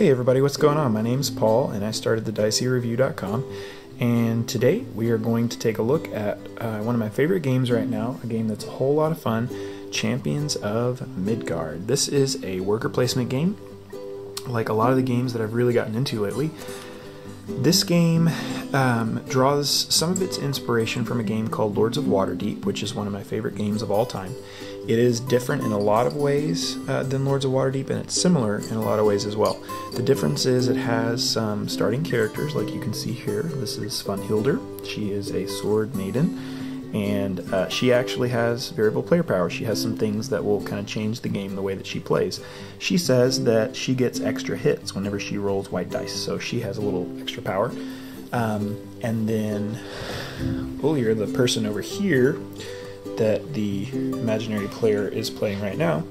Hey everybody, what's going on? My name's Paul and I started the DiceyReview.com and today we are going to take a look at uh, one of my favorite games right now, a game that's a whole lot of fun, Champions of Midgard. This is a worker placement game, like a lot of the games that I've really gotten into lately. This game um, draws some of its inspiration from a game called Lords of Waterdeep, which is one of my favorite games of all time. It is different in a lot of ways uh, than Lords of Waterdeep, and it's similar in a lot of ways as well. The difference is it has some starting characters, like you can see here. This is Svanhildr. She is a sword maiden, and uh, she actually has variable player power. She has some things that will kind of change the game the way that she plays. She says that she gets extra hits whenever she rolls white dice, so she has a little extra power. Um, and then Ullr, the person over here, that the imaginary player is playing right now,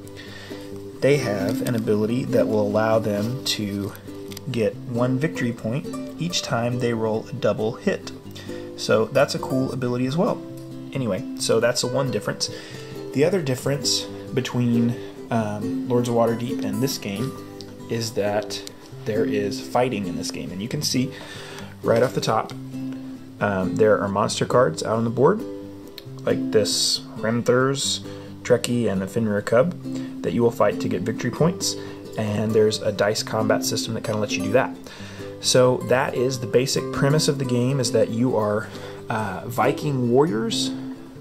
they have an ability that will allow them to get one victory point each time they roll a double hit. So that's a cool ability as well. Anyway, so that's the one difference. The other difference between um, Lords of Waterdeep and this game is that there is fighting in this game, and you can see right off the top um, there are monster cards out on the board like this Hrimthurs, Trekkie, and the Fenrir Cub that you will fight to get victory points. And there's a dice combat system that kind of lets you do that. So that is the basic premise of the game: is that you are uh, Viking warriors,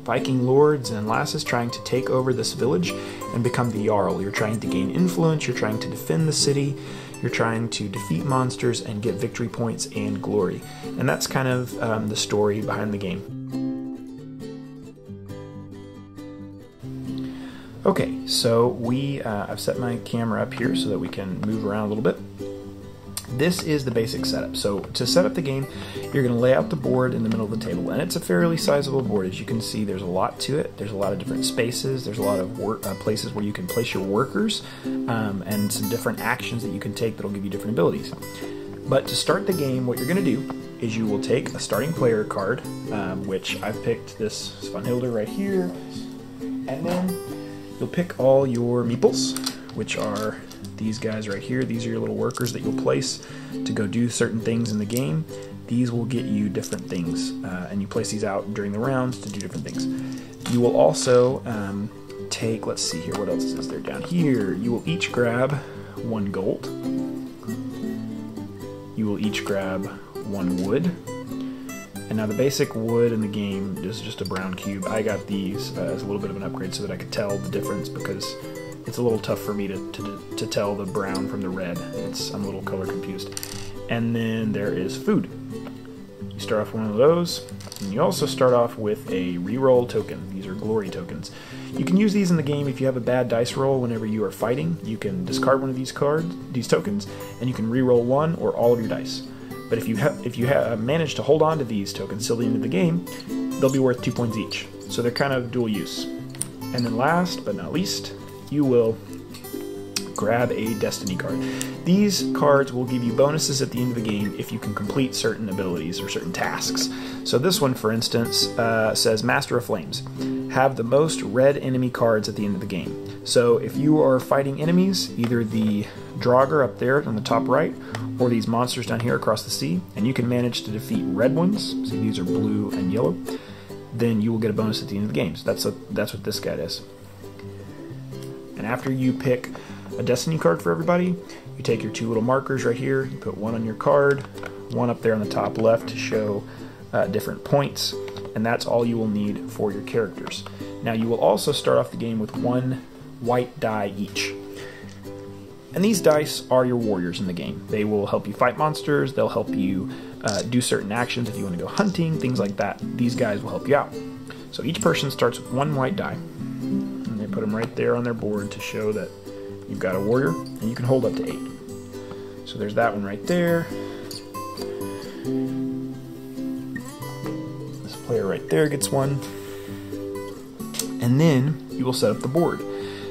Viking lords and lasses trying to take over this village and become the Jarl. You're trying to gain influence. You're trying to defend the city. You're trying to defeat monsters and get victory points and glory. And that's kind of um, the story behind the game. Okay, so we uh, I've set my camera up here so that we can move around a little bit. This is the basic setup. So to set up the game, you're going to lay out the board in the middle of the table, and it's a fairly sizable board. As you can see, there's a lot to it. There's a lot of different spaces. There's a lot of work, uh, places where you can place your workers, um, and some different actions that you can take that'll give you different abilities. But to start the game, what you're going to do is you will take a starting player card, um, which I've picked this Svanhildr right here, and then You'll pick all your meeples, which are these guys right here. These are your little workers that you'll place to go do certain things in the game. These will get you different things, uh, and you place these out during the rounds to do different things. You will also um, take, let's see here, what else is there down here? You will each grab one gold. You will each grab one wood. And now the basic wood in the game is just a brown cube. I got these uh, as a little bit of an upgrade so that I could tell the difference because it's a little tough for me to, to, to tell the brown from the red. It's I'm a little color confused. And then there is food. You start off with one of those, and you also start off with a reroll token. These are glory tokens. You can use these in the game if you have a bad dice roll whenever you are fighting. You can discard one of these cards, these tokens, and you can reroll one or all of your dice. But if you have if you have uh, managed to hold on to these tokens till the end of the game, they'll be worth two points each. So they're kind of dual use. And then last but not least, you will grab a destiny card. These cards will give you bonuses at the end of the game if you can complete certain abilities or certain tasks. So this one, for instance, uh, says Master of Flames. Have the most red enemy cards at the end of the game. So if you are fighting enemies, either the Draugr up there on the top right, or these monsters down here across the sea, and you can manage to defeat red ones, see these are blue and yellow, then you will get a bonus at the end of the game. So that's, a, that's what this guy does. And after you pick a destiny card for everybody, you take your two little markers right here, you put one on your card, one up there on the top left to show uh, different points, and that's all you will need for your characters. Now you will also start off the game with one white die each. And these dice are your warriors in the game. They will help you fight monsters, they'll help you uh, do certain actions if you want to go hunting, things like that. These guys will help you out. So each person starts with one white die, and they put them right there on their board to show that you've got a warrior, and you can hold up to eight. So there's that one right there. This player right there gets one. And then you will set up the board.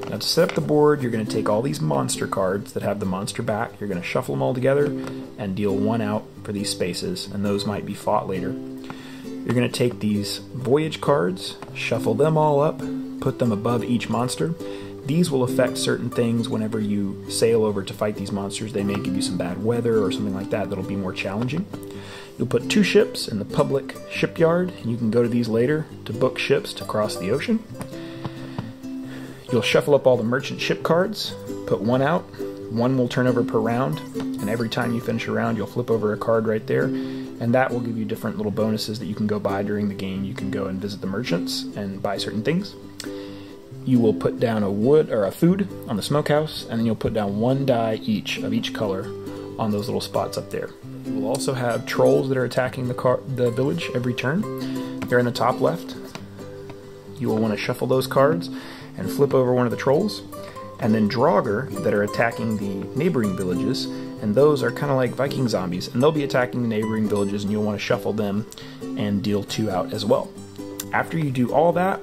Now to set up the board, you're going to take all these monster cards that have the monster back, you're going to shuffle them all together and deal one out for these spaces, and those might be fought later. You're going to take these voyage cards, shuffle them all up, put them above each monster. These will affect certain things whenever you sail over to fight these monsters. They may give you some bad weather or something like that that'll be more challenging. You'll put two ships in the public shipyard, and you can go to these later to book ships to cross the ocean. You'll shuffle up all the merchant ship cards, put one out, one will turn over per round, and every time you finish a round, you'll flip over a card right there, and that will give you different little bonuses that you can go buy during the game. You can go and visit the merchants and buy certain things. You will put down a wood or a food on the smokehouse, and then you'll put down one die each of each color on those little spots up there. You will also have trolls that are attacking the car the village every turn. They're in the top left. You will want to shuffle those cards and flip over one of the trolls and then Draugr that are attacking the neighboring villages, and those are kind of like Viking zombies, and they'll be attacking the neighboring villages, and you'll want to shuffle them and deal two out as well. After you do all that,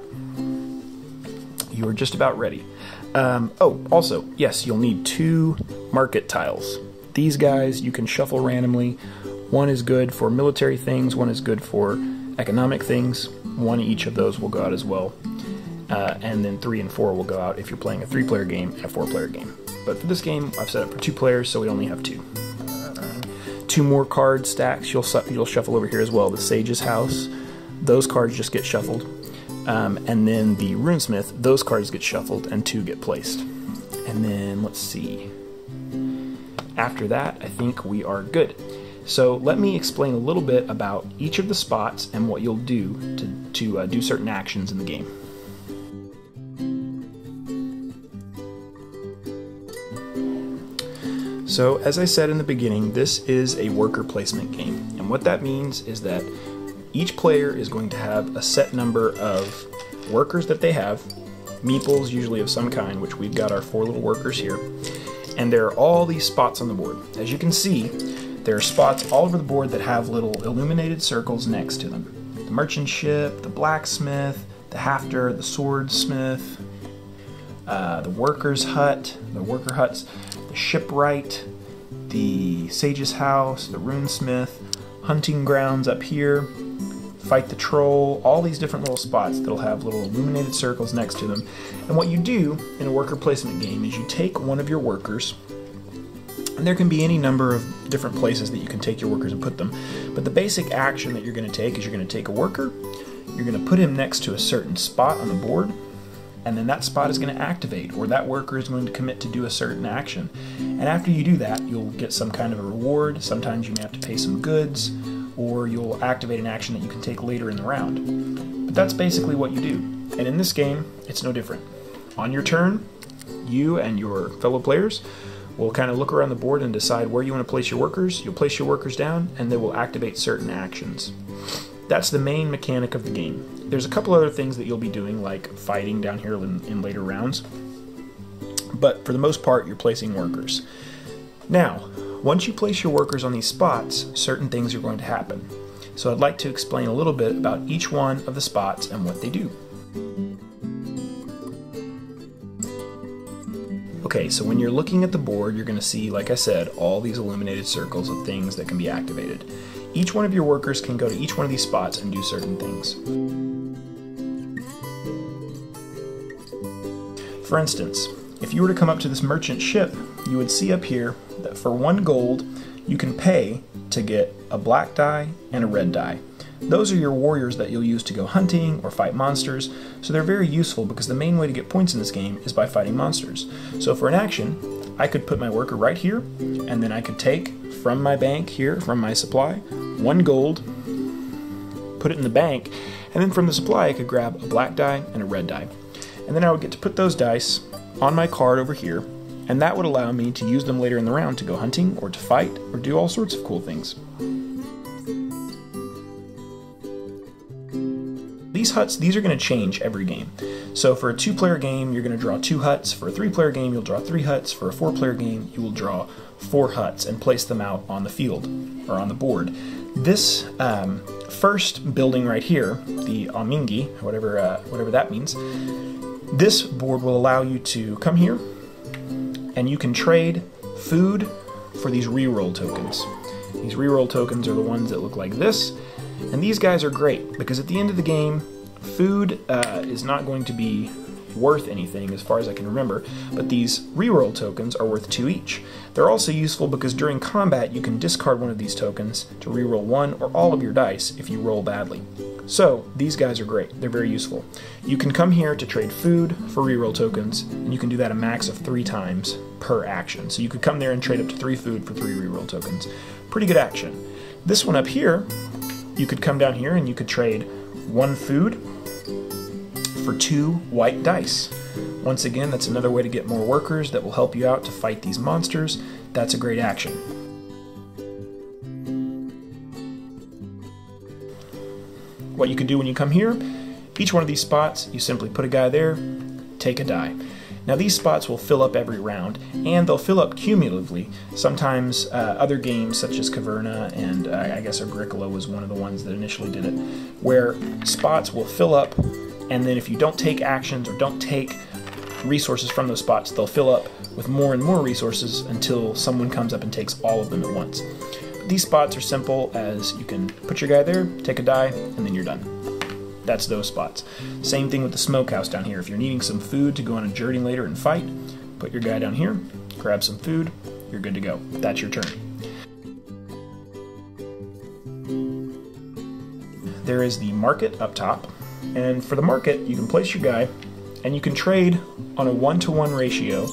you are just about ready. Um, oh, also, yes, you'll need two market tiles. These guys you can shuffle randomly. One is good for military things, one is good for economic things. One each of those will go out as well uh, and then three and four will go out if you're playing a three-player game and a four-player game. But for this game, I've set up for two players, so we only have two. Two more card stacks you'll you'll shuffle over here as well. The Sage's House, those cards just get shuffled, um, and then the Runesmith, those cards get shuffled and two get placed. And then let's see. After that, I think we are good. So let me explain a little bit about each of the spots and what you'll do to, to uh, do certain actions in the game. So, as I said in the beginning, this is a worker placement game. And what that means is that each player is going to have a set number of workers that they have, meeples usually of some kind, which we've got our four little workers here. And there are all these spots on the board. As you can see, there are spots all over the board that have little illuminated circles next to them. The merchant ship, the blacksmith, the hafter, the swordsmith, uh, the worker's hut, the worker huts the shipwright, the sage's house, the runesmith, hunting grounds up here, fight the troll, all these different little spots that'll have little illuminated circles next to them. And what you do in a worker placement game is you take one of your workers, and there can be any number of different places that you can take your workers and put them. But the basic action that you're going to take is you're going to take a worker, you're going to put him next to a certain spot on the board, and then that spot is going to activate or that worker is going to commit to do a certain action. And after you do that, you'll get some kind of a reward. Sometimes you may have to pay some goods or you'll activate an action that you can take later in the round. But that's basically what you do. And in this game, it's no different. On your turn, you and your fellow players will kind of look around the board and decide where you want to place your workers. You'll place your workers down and they will activate certain actions. That's the main mechanic of the game. There's a couple other things that you'll be doing, like fighting down here in, in later rounds, but for the most part, you're placing workers. Now, once you place your workers on these spots, certain things are going to happen. So I'd like to explain a little bit about each one of the spots and what they do. Okay, so when you're looking at the board, you're going to see, like I said, all these illuminated circles of things that can be activated. Each one of your workers can go to each one of these spots and do certain things. For instance, if you were to come up to this merchant ship, you would see up here that for one gold, you can pay to get a black die and a red die. Those are your warriors that you'll use to go hunting or fight monsters, so they're very useful because the main way to get points in this game is by fighting monsters. So for an action, I could put my worker right here, and then I could take from my bank here, from my supply, one gold, put it in the bank, and then from the supply I could grab a black die and a red die. And then I would get to put those dice on my card over here, and that would allow me to use them later in the round to go hunting or to fight or do all sorts of cool things. These huts, these are going to change every game. So for a two-player game, you're going to draw two huts. For a three-player game, you'll draw three huts. For a four-player game, you will draw four huts and place them out on the field or on the board. This um, first building right here, the Amingi, whatever uh, whatever that means, this board will allow you to come here and you can trade food for these reroll tokens. These reroll tokens are the ones that look like this, and these guys are great because at the end of the game, food uh, is not going to be worth anything as far as I can remember, but these reroll tokens are worth 2 each. They're also useful because during combat you can discard one of these tokens to reroll one or all of your dice if you roll badly. So, these guys are great. They're very useful. You can come here to trade food for reroll tokens, and you can do that a max of three times per action. So you could come there and trade up to three food for three reroll tokens. Pretty good action. This one up here, you could come down here and you could trade one food for two white dice. Once again, that's another way to get more workers that will help you out to fight these monsters. That's a great action. What you can do when you come here, each one of these spots, you simply put a guy there, take a die. Now these spots will fill up every round, and they'll fill up cumulatively. Sometimes uh, other games such as Caverna and uh, I guess Agricola was one of the ones that initially did it, where spots will fill up, and then if you don't take actions or don't take resources from those spots, they'll fill up with more and more resources until someone comes up and takes all of them at once. These spots are simple as you can put your guy there, take a die, and then you're done. That's those spots. Same thing with the smokehouse down here. If you're needing some food to go on a journey later and fight, put your guy down here, grab some food, you're good to go. That's your turn. There is the market up top, and for the market, you can place your guy and you can trade on a one to one ratio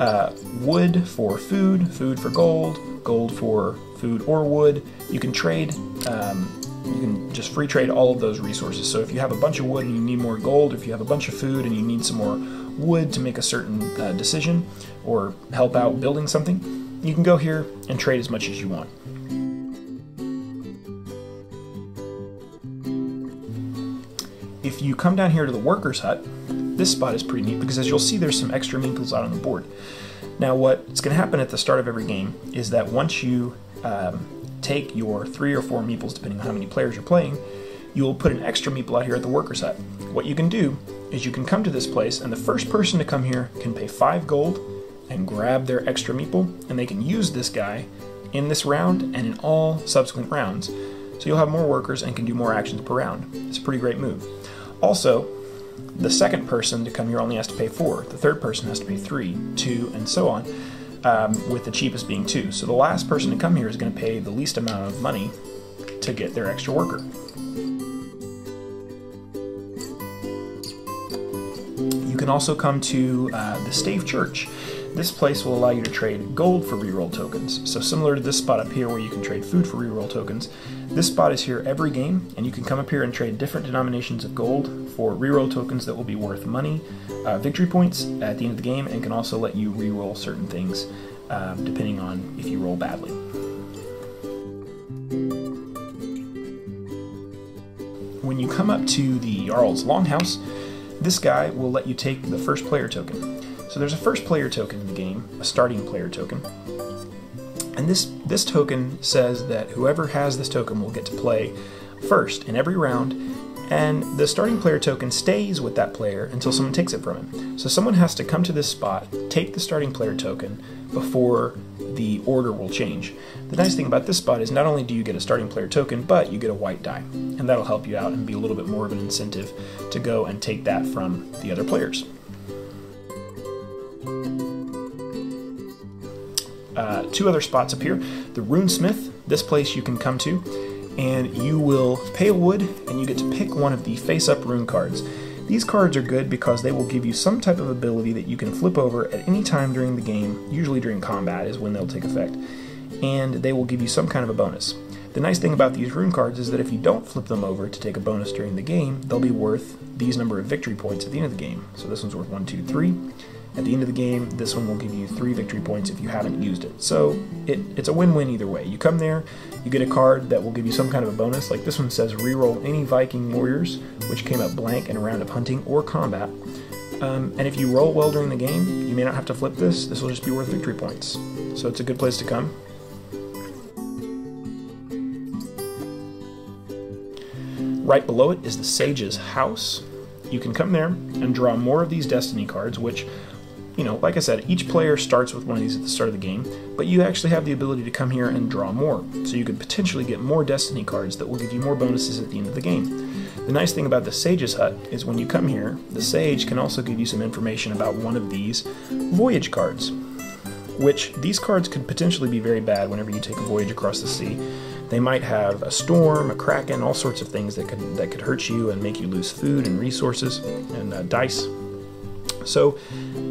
uh, wood for food, food for gold, gold for food or wood. You can trade, um, you can just free trade all of those resources. So if you have a bunch of wood and you need more gold, if you have a bunch of food and you need some more wood to make a certain uh, decision or help out building something, you can go here and trade as much as you want. If you come down here to the worker's hut, this spot is pretty neat because as you'll see there's some extra meeples out on the board. Now what's going to happen at the start of every game is that once you um, take your three or four meeples, depending on how many players you're playing, you'll put an extra meeple out here at the worker's hut. What you can do is you can come to this place, and the first person to come here can pay five gold and grab their extra meeple, and they can use this guy in this round and in all subsequent rounds. So you'll have more workers and can do more actions per round. It's a pretty great move. Also, the second person to come here only has to pay four. The third person has to pay three, two, and so on, um, with the cheapest being two. So the last person to come here is going to pay the least amount of money to get their extra worker. You can also come to uh, the Stave Church. This place will allow you to trade gold for reroll tokens. So similar to this spot up here where you can trade food for reroll tokens, this spot is here every game, and you can come up here and trade different denominations of gold for reroll tokens that will be worth money, uh, victory points at the end of the game, and can also let you reroll certain things um, depending on if you roll badly. When you come up to the Jarl's Longhouse, this guy will let you take the first player token. So there's a first player token in the game, a starting player token. And this, this token says that whoever has this token will get to play first in every round, and the starting player token stays with that player until someone takes it from him. So someone has to come to this spot, take the starting player token before the order will change. The nice thing about this spot is not only do you get a starting player token, but you get a white die, and that'll help you out and be a little bit more of an incentive to go and take that from the other players. Uh, two other spots up here. The Runesmith, this place you can come to, and you will pay a wood and you get to pick one of the face up rune cards. These cards are good because they will give you some type of ability that you can flip over at any time during the game, usually during combat is when they'll take effect, and they will give you some kind of a bonus. The nice thing about these rune cards is that if you don't flip them over to take a bonus during the game, they'll be worth these number of victory points at the end of the game. So this one's worth 1, 2, 3. At the end of the game, this one will give you three victory points if you haven't used it. So it, it's a win-win either way. You come there, you get a card that will give you some kind of a bonus. Like this one says, reroll any Viking warriors which came up blank in a round of hunting or combat. Um, and if you roll well during the game, you may not have to flip this. This will just be worth victory points. So it's a good place to come. Right below it is the Sage's house. You can come there and draw more of these Destiny cards, which you know, like I said, each player starts with one of these at the start of the game, but you actually have the ability to come here and draw more. So you could potentially get more Destiny cards that will give you more bonuses at the end of the game. The nice thing about the Sage's Hut is when you come here, the Sage can also give you some information about one of these Voyage cards, which these cards could potentially be very bad whenever you take a voyage across the sea. They might have a storm, a kraken, all sorts of things that could that could hurt you and make you lose food and resources and uh, dice. So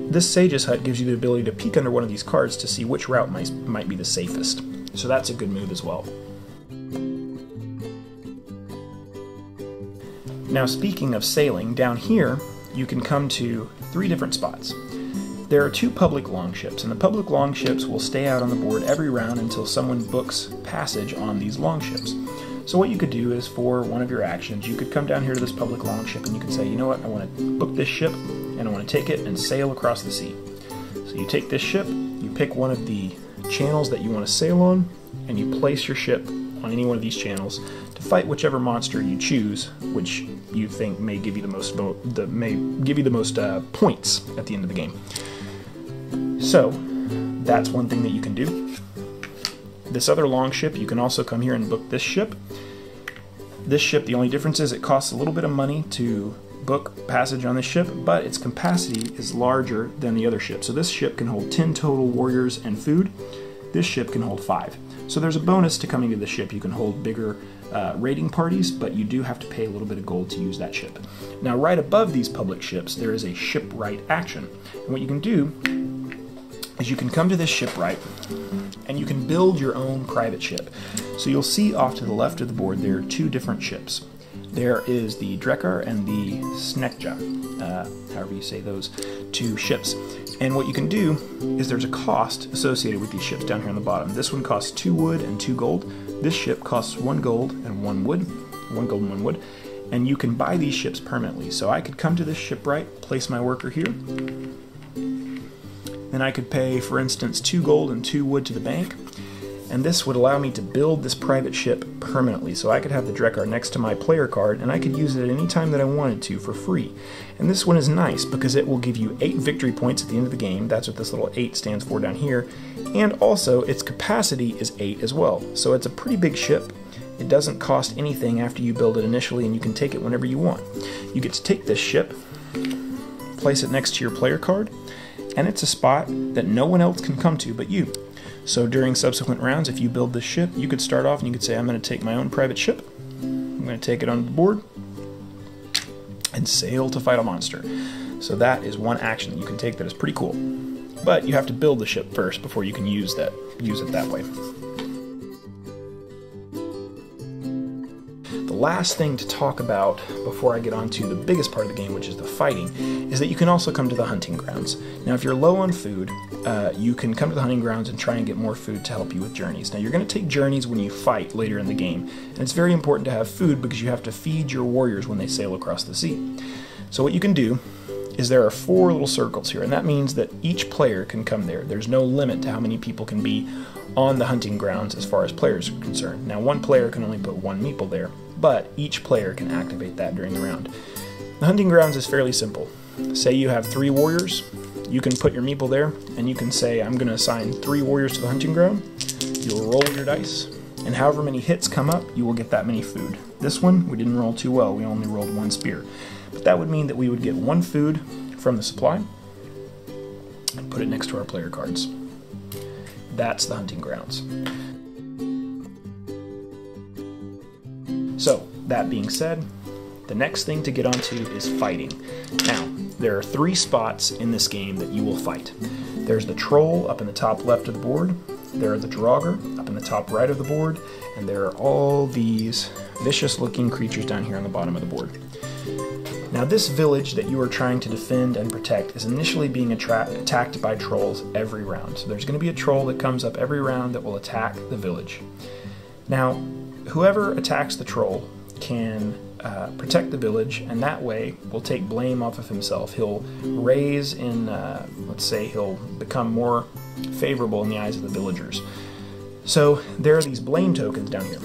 this Sage's Hut gives you the ability to peek under one of these cards to see which route might, might be the safest. So that's a good move as well. Now speaking of sailing, down here you can come to three different spots. There are two public longships, and the public longships will stay out on the board every round until someone books passage on these longships. So what you could do is for one of your actions, you could come down here to this public longship and you could say, you know what, I want to book this ship and I want to take it and sail across the sea. So you take this ship, you pick one of the channels that you want to sail on, and you place your ship on any one of these channels to fight whichever monster you choose, which you think may give you the most the may give you the most uh, points at the end of the game. So that's one thing that you can do. This other long ship, you can also come here and book this ship. This ship, the only difference is it costs a little bit of money to book passage on this ship, but its capacity is larger than the other ship. So this ship can hold 10 total warriors and food. This ship can hold 5. So there's a bonus to coming to the ship. You can hold bigger uh, raiding parties, but you do have to pay a little bit of gold to use that ship. Now, right above these public ships, there is a shipwright action. And what you can do is you can come to this shipwright and you can build your own private ship. So you'll see off to the left of the board there are two different ships. There is the Drekar and the Snekkja, uh, however you say those two ships. And what you can do is there's a cost associated with these ships down here on the bottom. This one costs two wood and two gold. This ship costs one gold and one wood, one gold and one wood. And you can buy these ships permanently. So I could come to this shipwright, place my worker here, then I could pay, for instance, two gold and two wood to the bank, and this would allow me to build this private ship permanently. So I could have the Drekar next to my player card, and I could use it at any time that I wanted to for free. And this one is nice because it will give you 8 victory points at the end of the game. That's what this little 8 stands for down here. And also, its capacity is 8 as well. So it's a pretty big ship. It doesn't cost anything after you build it initially, and you can take it whenever you want. You get to take this ship, place it next to your player card, and it's a spot that no one else can come to but you. So during subsequent rounds, if you build this ship, you could start off and you could say, I'm going to take my own private ship, I'm going to take it on board, and sail to fight a monster. So that is one action that you can take that is pretty cool. But you have to build the ship first before you can use that use it that way. Last thing to talk about before I get on to the biggest part of the game, which is the fighting, is that you can also come to the hunting grounds. Now, if you're low on food, uh, you can come to the hunting grounds and try and get more food to help you with journeys. Now, you're going to take journeys when you fight later in the game, and it's very important to have food because you have to feed your warriors when they sail across the sea. So, what you can do is there are four little circles here, and that means that each player can come there. There's no limit to how many people can be on the hunting grounds as far as players are concerned. Now, one player can only put one meeple there, but each player can activate that during the round. The hunting grounds is fairly simple. Say you have three warriors, you can put your meeple there, and you can say, I'm going to assign three warriors to the hunting ground. You'll roll your dice, and however many hits come up, you will get that many food. This one, we didn't roll too well, we only rolled one spear. But that would mean that we would get one food from the supply and put it next to our player cards. That's the hunting grounds. So, that being said, the next thing to get onto is fighting. Now, there are three spots in this game that you will fight. There's the troll up in the top left of the board, there are the Draugr up in the top right of the board, and there are all these vicious looking creatures down here on the bottom of the board. Now this village that you are trying to defend and protect is initially being attacked by trolls every round. So there's going to be a troll that comes up every round that will attack the village. Now, whoever attacks the troll can uh, protect the village, and that way will take blame off of himself. He'll raise in, uh, let's say, he'll become more favorable in the eyes of the villagers. So there are these blame tokens down here.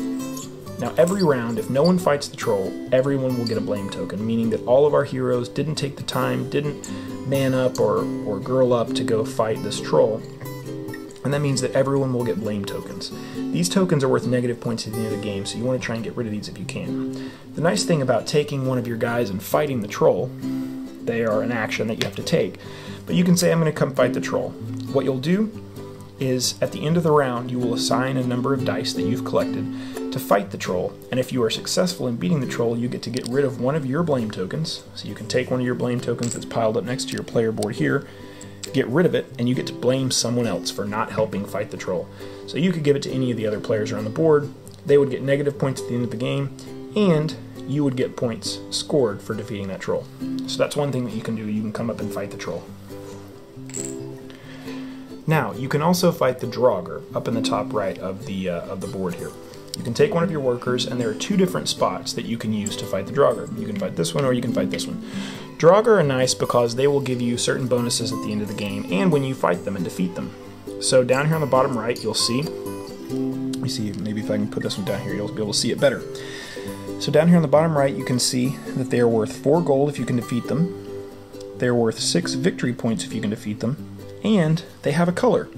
Now, every round, if no one fights the troll, everyone will get a blame token, meaning that all of our heroes didn't take the time, didn't man up or, or girl up to go fight this troll. And that means that everyone will get blame tokens. These tokens are worth negative points at the end of the game, so you want to try and get rid of these if you can. The nice thing about taking one of your guys and fighting the troll, they are an action that you have to take. But you can say, I'm going to come fight the troll. What you'll do is at the end of the round, you will assign a number of dice that you've collected to fight the troll. And if you are successful in beating the troll, you get to get rid of one of your blame tokens. So you can take one of your blame tokens that's piled up next to your player board here, get rid of it, and you get to blame someone else for not helping fight the troll. So you could give it to any of the other players around the board. They would get negative points at the end of the game, and you would get points scored for defeating that troll. So that's one thing that you can do. You can come up and fight the troll. Now, you can also fight the Draugr up in the top right of the, uh, of the board here. You can take one of your workers, and there are two different spots that you can use to fight the Draugr. You can fight this one, or you can fight this one. Draugr are nice because they will give you certain bonuses at the end of the game, and when you fight them and defeat them. So down here on the bottom right, you'll see, let me see, maybe if I can put this one down here, you'll be able to see it better. So down here on the bottom right, you can see that they are worth 4 gold if you can defeat them. They're worth 6 victory points if you can defeat them and they have a color.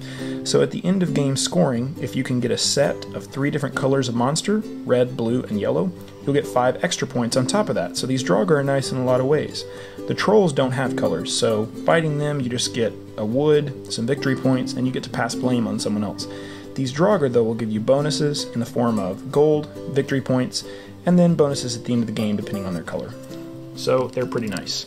So at the end of game scoring, if you can get a set of three different colors of monster red, blue, and yellow you'll get five extra points on top of that. So these Draugr are nice in a lot of ways. The trolls don't have colors, so fighting them, you just get a wood, some victory points, and you get to pass blame on someone else. These Draugr, though, will give you bonuses in the form of gold, victory points, and then bonuses at the end of the game depending on their color. So they're pretty nice.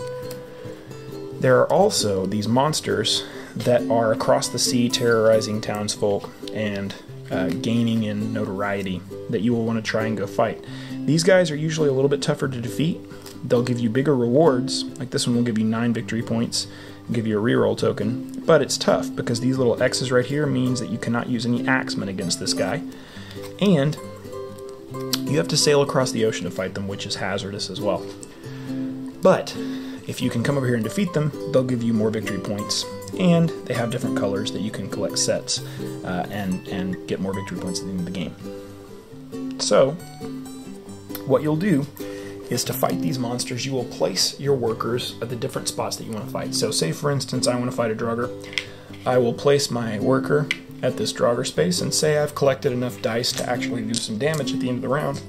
There are also these monsters that are across the sea terrorizing townsfolk and uh, gaining in notoriety that you will want to try and go fight. These guys are usually a little bit tougher to defeat. They'll give you bigger rewards, like this one will give you 9 victory points and give you a reroll token, but it's tough because these little X's right here means that you cannot use any axemen against this guy. And you have to sail across the ocean to fight them, which is hazardous as well. But if you can come over here and defeat them, they'll give you more victory points. And they have different colors that you can collect sets uh, and, and get more victory points at the end of the game. So, what you'll do is to fight these monsters, you will place your workers at the different spots that you want to fight. So say for instance I want to fight a Draugr, I will place my worker at this Draugr space and say I've collected enough dice to actually do some damage at the end of the round.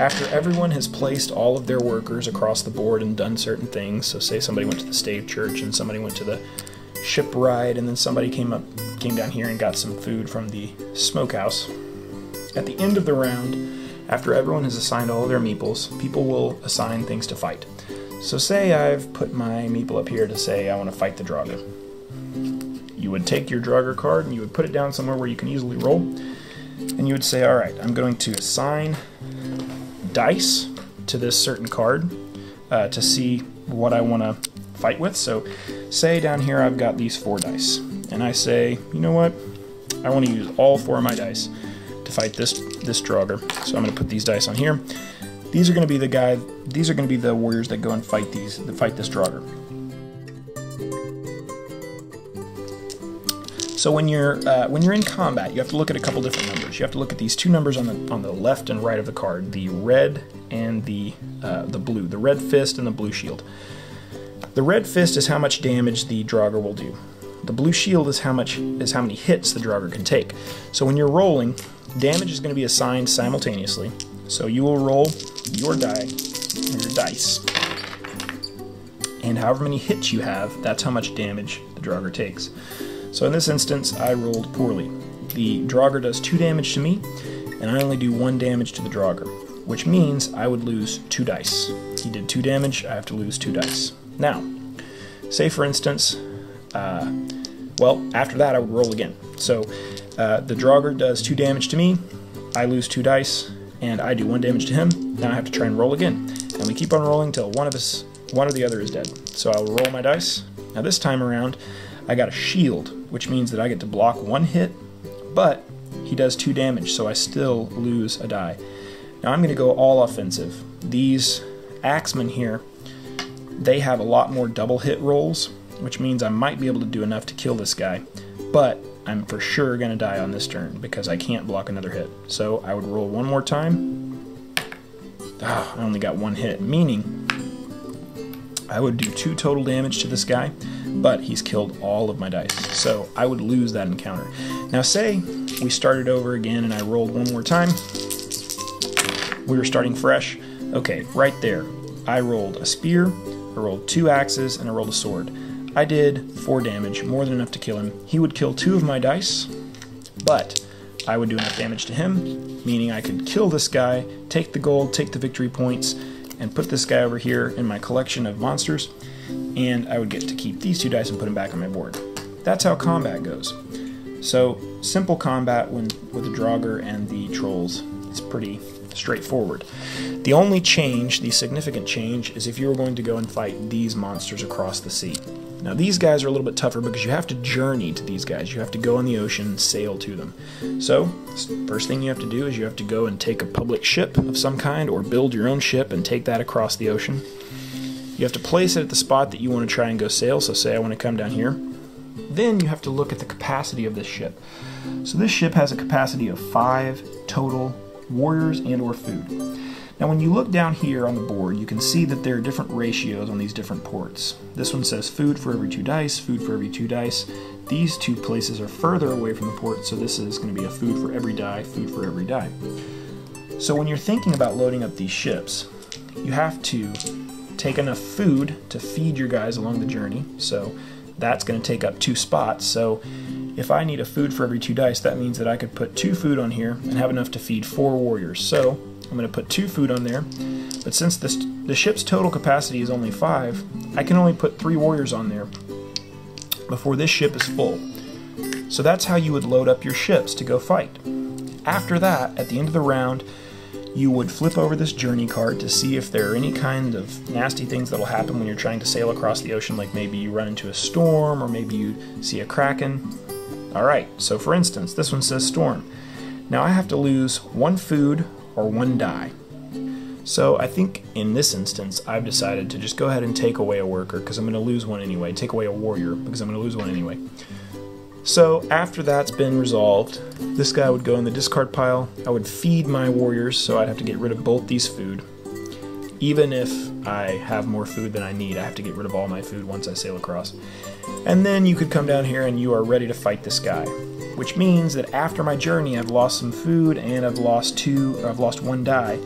After everyone has placed all of their workers across the board and done certain things, so say somebody went to the stave church and somebody went to the shipwright and then somebody came up came down here and got some food from the smokehouse. At the end of the round, after everyone has assigned all of their meeples, people will assign things to fight. So say I've put my meeple up here to say I want to fight the Draugr. You would take your Draugr card and you would put it down somewhere where you can easily roll, and you would say, alright, I'm going to assign dice to this certain card uh, to see what I want to fight with. So, say down here I've got these four dice, and I say, you know what? I want to use all four of my dice to fight this this Draugr. So I'm going to put these dice on here. These are going to be the guy. These are going to be the warriors that go and fight these. That fight this Draugr. So when you're uh, when you're in combat, you have to look at a couple different numbers. You have to look at these two numbers on the on the left and right of the card: the red and the uh, the blue, the red fist and the blue shield. The red fist is how much damage the Draugr will do. The blue shield is how much is how many hits the Draugr can take. So when you're rolling, damage is going to be assigned simultaneously. So you will roll your die, your dice, and however many hits you have, that's how much damage the Draugr takes. So in this instance, I rolled poorly. The Draugr does 2 damage to me, and I only do 1 damage to the Draugr, which means I would lose 2 dice. He did 2 damage, I have to lose 2 dice. Now, say for instance, uh, well, after that I would roll again. So uh, the Draugr does 2 damage to me, I lose 2 dice, and I do 1 damage to him. Now I have to try and roll again. And we keep on rolling until one of us, one or the other is dead. So I'll roll my dice. Now this time around, I got a shield, which means that I get to block one hit, but he does two damage, so I still lose a die. Now I'm going to go all offensive. These axemen here, they have a lot more double hit rolls, which means I might be able to do enough to kill this guy, but I'm for sure going to die on this turn because I can't block another hit. So I would roll one more time, oh, I only got one hit, meaning I would do two total damage to this guy, but he's killed all of my dice. So I would lose that encounter. Now say we started over again and I rolled one more time. We were starting fresh. Okay, right there. I rolled a spear, I rolled two axes, and I rolled a sword. I did four damage, more than enough to kill him. He would kill two of my dice, but I would do enough damage to him, meaning I could kill this guy, take the gold, take the victory points, and put this guy over here in my collection of monsters, and I would get to keep these two dice and put them back on my board. That's how combat goes. So, simple combat when, with the Draugr and the Trolls is pretty straightforward. The only change, the significant change, is if you were going to go and fight these monsters across the sea. Now, these guys are a little bit tougher because you have to journey to these guys. You have to go in the ocean, sail to them. So, first thing you have to do is you have to go and take a public ship of some kind or build your own ship and take that across the ocean. You have to place it at the spot that you want to try and go sail. So, say I want to come down here. Then you have to look at the capacity of this ship. So, this ship has a capacity of five total warriors and or food. Now when you look down here on the board, you can see that there are different ratios on these different ports. This one says food for every two dice, food for every two dice. These two places are further away from the port, so this is going to be a food for every die, food for every die. So when you're thinking about loading up these ships, you have to take enough food to feed your guys along the journey. So that's going to take up two spots. So if I need a food for every two dice, that means that I could put two food on here and have enough to feed four warriors. So I'm going to put two food on there, but since this, the ship's total capacity is only five, I can only put three warriors on there before this ship is full. So that's how you would load up your ships to go fight. After that, at the end of the round, you would flip over this journey card to see if there are any kind of nasty things that will happen when you're trying to sail across the ocean, like maybe you run into a storm or maybe you see a kraken. Alright, so for instance, this one says storm. Now I have to lose one food, or one die. So I think in this instance, I've decided to just go ahead and take away a worker because I'm going to lose one anyway. Take away a warrior because I'm going to lose one anyway. So after that's been resolved, this guy would go in the discard pile. I would feed my warriors, so I'd have to get rid of both these food. Even if I have more food than I need, I have to get rid of all my food once I sail across. And then you could come down here and you are ready to fight this guy which means that after my journey I've lost some food and I've lost two, I've lost one die,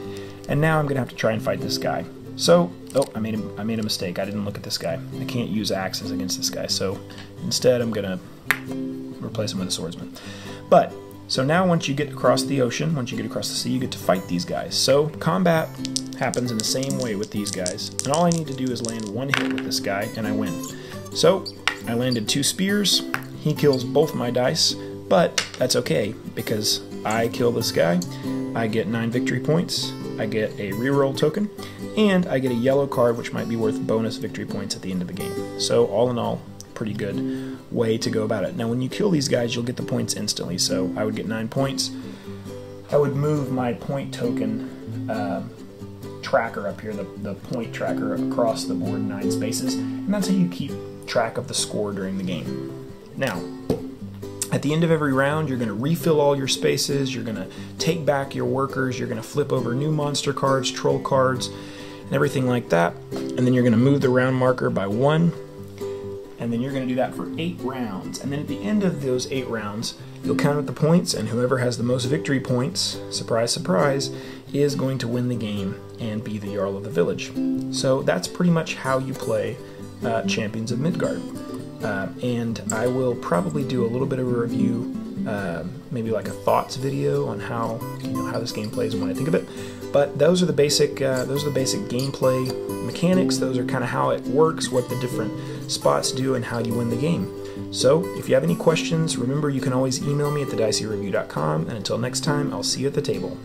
and now I'm gonna have to try and fight this guy. So, oh, I made a, I made a mistake. I didn't look at this guy. I can't use axes against this guy, so instead I'm gonna replace him with a swordsman. But so now once you get across the ocean, once you get across the sea, you get to fight these guys. So combat happens in the same way with these guys, and all I need to do is land one hit with this guy, and I win. So I landed two spears. He kills both my dice. But that's okay because I kill this guy, I get 9 victory points, I get a reroll token, and I get a yellow card which might be worth bonus victory points at the end of the game. So all in all, pretty good way to go about it. Now when you kill these guys, you'll get the points instantly, so I would get 9 points. I would move my point token uh, tracker up here, the, the point tracker across the board nine spaces, and that's how you keep track of the score during the game. Now, at the end of every round, you're going to refill all your spaces, you're going to take back your workers, you're going to flip over new monster cards, troll cards, and everything like that. And then you're going to move the round marker by one, and then you're going to do that for eight rounds. And then at the end of those eight rounds, you'll count up the points, and whoever has the most victory points, surprise, surprise, is going to win the game and be the Jarl of the village. So that's pretty much how you play uh, Champions of Midgard. Uh, and I will probably do a little bit of a review, uh, maybe like a thoughts video on how you know how this game plays and what I think of it. But those are the basic uh, those are the basic gameplay mechanics. Those are kind of how it works, what the different spots do, and how you win the game. So if you have any questions, remember you can always email me at thediceyreview.com. And until next time, I'll see you at the table.